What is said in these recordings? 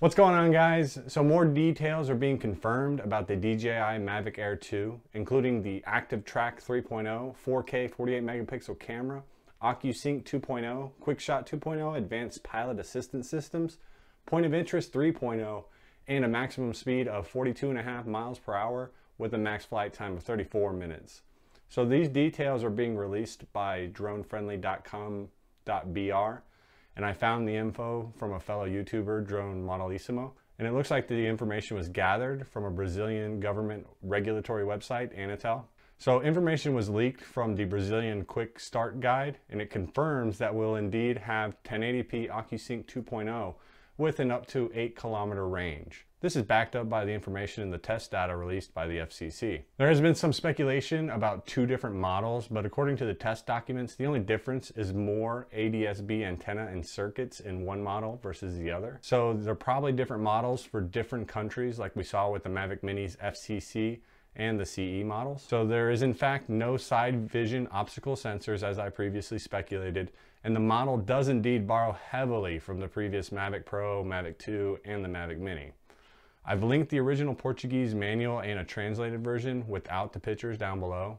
What's going on guys? So more details are being confirmed about the DJI Mavic Air 2, including the Active Track 3.0, 4K 48 megapixel camera, OcuSync 2.0, QuickShot 2.0, Advanced Pilot Assistance Systems, Point of Interest 3.0, and a maximum speed of 42.5 miles per hour with a max flight time of 34 minutes. So these details are being released by dronefriendly.com.br and I found the info from a fellow YouTuber, Drone Modelissimo, and it looks like the information was gathered from a Brazilian government regulatory website, Anatel. So information was leaked from the Brazilian Quick Start Guide, and it confirms that we'll indeed have 1080p OcuSync 2.0 with an up to 8 kilometer range. This is backed up by the information in the test data released by the FCC. There has been some speculation about two different models, but according to the test documents, the only difference is more ADS-B antenna and circuits in one model versus the other. So they're probably different models for different countries like we saw with the Mavic Mini's FCC and the CE models. So there is in fact no side vision obstacle sensors as I previously speculated, and the model does indeed borrow heavily from the previous Mavic Pro, Mavic 2, and the Mavic Mini. I've linked the original Portuguese manual and a translated version without the pictures down below.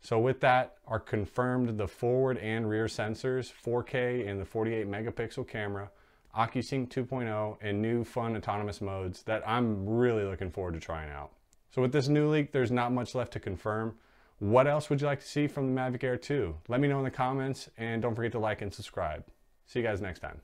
So with that are confirmed the forward and rear sensors, 4K and the 48 megapixel camera, OcuSync 2.0, and new fun autonomous modes that I'm really looking forward to trying out. So with this new leak, there's not much left to confirm. What else would you like to see from the Mavic Air 2? Let me know in the comments and don't forget to like and subscribe. See you guys next time.